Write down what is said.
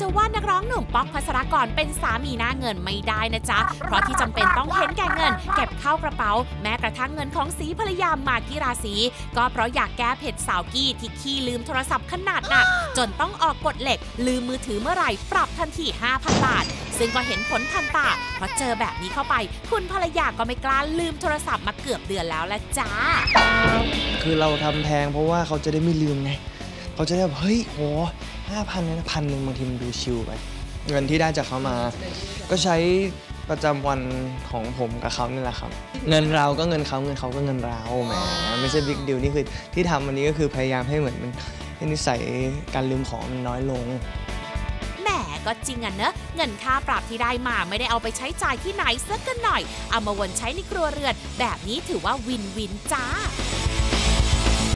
จะว่านักร้องหนุ่มป๊อกพัสรกรเป็นสามีหน้าเงินไม่ได้นะจ๊ะ เพราะที่จำเป็นต้องเห็นแก่เงิน เก็บเข้ากระเป๋า แม้กระทั่งเงินของสีภรรยามากีราศีก็เพราะอยากแก้เผ็ดสาวกี้ที่ขี้ลืมโทรศัพท์ขนาดหนัก จนต้องออกกฎเหล็ก ลืมมือถือเมื่อไหร่ปรับทันที 5,000 บาท ซึ่งก็เห็นผลทันตาเพราะเจอแบบนี้เข้าไป คุณภรรยาก็ไม่กล้าลืมโทรศัพท์มาเกือบเดือนแล้วละจ้า คือเราทำแพงเพราะว่าเขาจะได้ไม่ลืมไงเขาจะได้แบบเฮ้ยโห ห้าพันนะพันหนึ่งบางทีมันดูชิลไป เงินที่ได้จากเขามา ก็ใช้ประจำวันของผมกับเขานี่แหละครับ เงินเราก็เงินเขาเงินเขาก็เงินเราแหมไม่ใช่บิ๊กดิวนี่คือที่ทำวันนี้ก็คือพยายามให้เหมือนมันให้นิสัยการลืมของมันน้อยลงแหมก็จริงอะเนอะเงินค่าปรับที่ได้มาไม่ได้เอาไปใช้จ่ายที่ไหนสักกันหน่อย เอามาวนใช้ในครัวเรือน แบบนี้ถือว่าวินวินจ้า